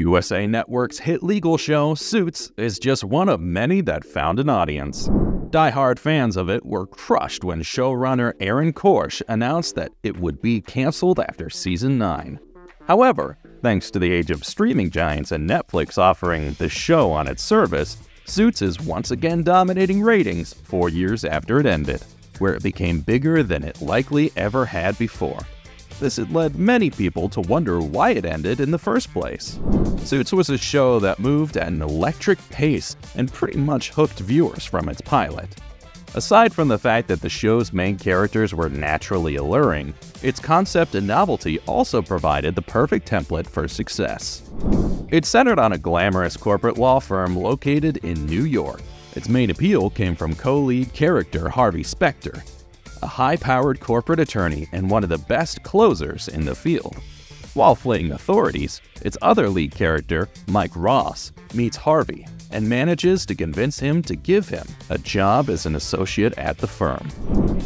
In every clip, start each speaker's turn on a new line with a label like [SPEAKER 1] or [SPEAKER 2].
[SPEAKER 1] USA Network's hit legal show, Suits, is just one of many that found an audience. Die-hard fans of it were crushed when showrunner Aaron Korsh announced that it would be canceled after season 9. However, thanks to the age of streaming giants and Netflix offering the show on its service, Suits is once again dominating ratings four years after it ended, where it became bigger than it likely ever had before. This had led many people to wonder why it ended in the first place. Suits was a show that moved at an electric pace and pretty much hooked viewers from its pilot. Aside from the fact that the show's main characters were naturally alluring, its concept and novelty also provided the perfect template for success. It centered on a glamorous corporate law firm located in New York. Its main appeal came from co-lead character Harvey Specter, a high-powered corporate attorney and one of the best closers in the field. While fleeing authorities, its other lead character, Mike Ross, meets Harvey and manages to convince him to give him a job as an associate at the firm.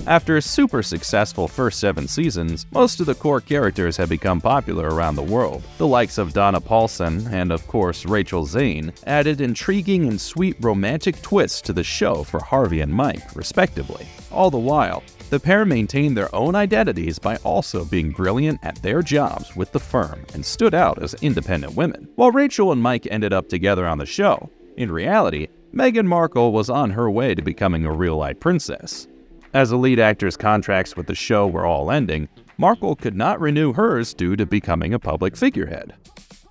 [SPEAKER 1] After a super successful first seven seasons, most of the core characters have become popular around the world. The likes of Donna Paulsen and, of course, Rachel Zane added intriguing and sweet romantic twists to the show for Harvey and Mike, respectively. All the while, the pair maintained their own identities by also being brilliant at their jobs with the firm and stood out as independent women. While Rachel and Mike ended up together on the show, in reality, Meghan Markle was on her way to becoming a real-life princess. As the lead actor's contracts with the show were all ending, Markle could not renew hers due to becoming a public figurehead.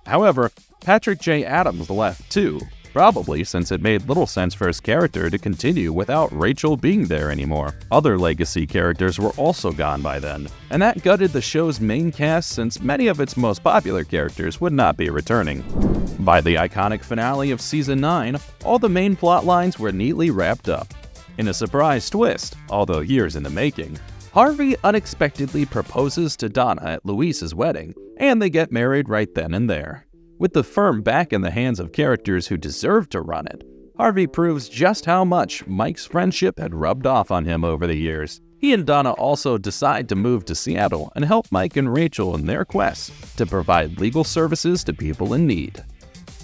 [SPEAKER 1] However, Patrick J. Adams left too, probably since it made little sense for his character to continue without Rachel being there anymore. Other legacy characters were also gone by then, and that gutted the show's main cast since many of its most popular characters would not be returning. By the iconic finale of Season 9, all the main plot lines were neatly wrapped up. In a surprise twist, although years in the making, Harvey unexpectedly proposes to Donna at Louis's wedding, and they get married right then and there. With the firm back in the hands of characters who deserve to run it, Harvey proves just how much Mike's friendship had rubbed off on him over the years. He and Donna also decide to move to Seattle and help Mike and Rachel in their quest to provide legal services to people in need.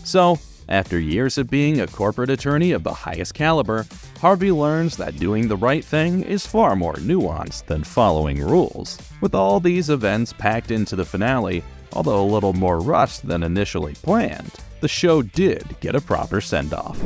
[SPEAKER 1] So, after years of being a corporate attorney of the highest caliber, Harvey learns that doing the right thing is far more nuanced than following rules. With all these events packed into the finale, Although a little more rushed than initially planned, the show did get a proper send-off.